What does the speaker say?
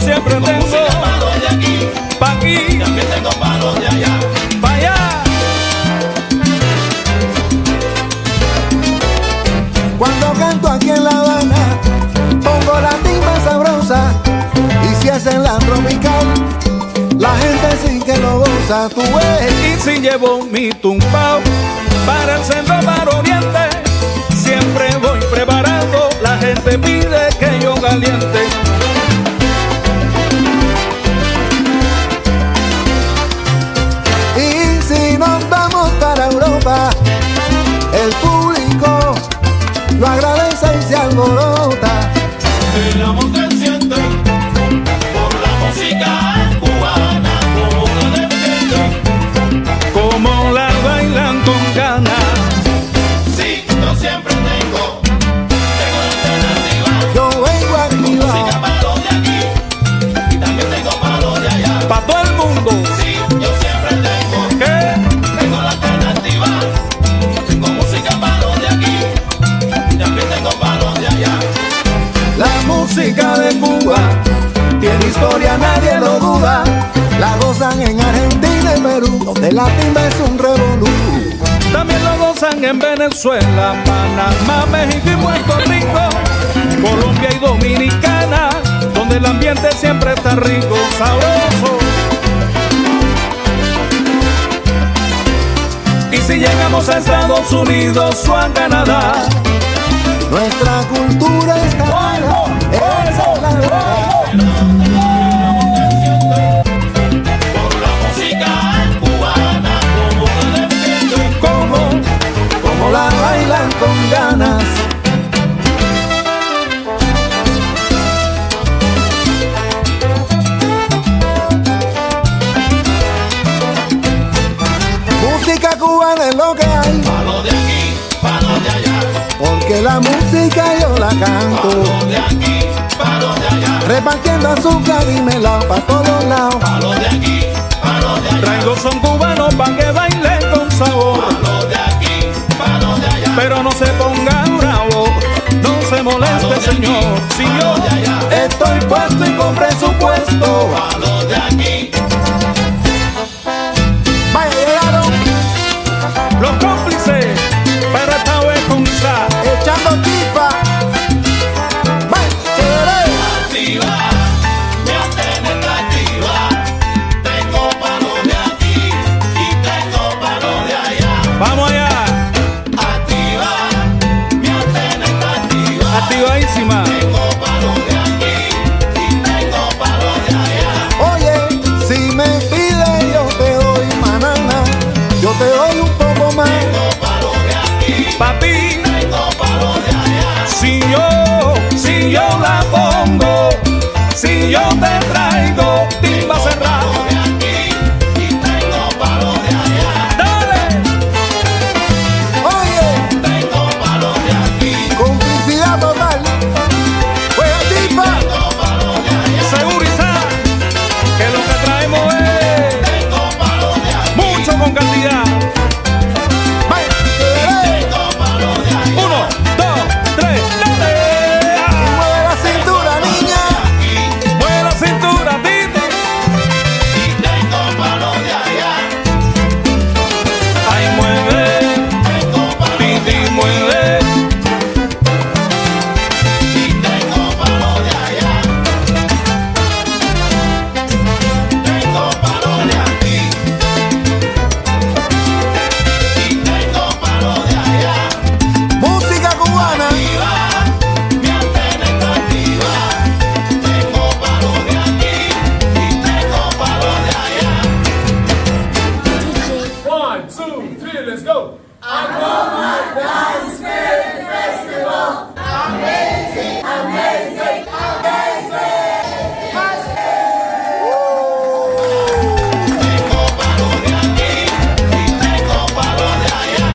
siempre Con tengo palos de aquí, pa' aquí, y también tengo palos de allá, pa' allá. Cuando canto aquí en La Habana, pongo la timba sabrosa, y si hacen la tropical, la gente sin que lo goza, tú ves. Y si llevo mi tumbao para el centro para oriente, siempre voy preparando, la gente pide que yo caliente. Donde la timba es un revolú. También lo gozan en Venezuela, Panamá, México y Puerto Rico, Colombia y Dominicana, donde el ambiente siempre está rico, sabroso. Y si llegamos a Estados Unidos o a Canadá, Nuestra cultura está esa es la verdad. Es lo que hay, Pa' los de aquí, pa' los de allá. porque la música yo la Pa' canto. los de aquí, pa' los de allá. Repartiendo azúcar y melao para todos lados. Pa' los de aquí, pa' los de allá. traigo son cubanos pa' que bailen con sabor. Pa' los de aquí, pa' los de allá. Pero no se ponga bravo, no se moleste señor, si yo Pa' los de allá. Estoy puesto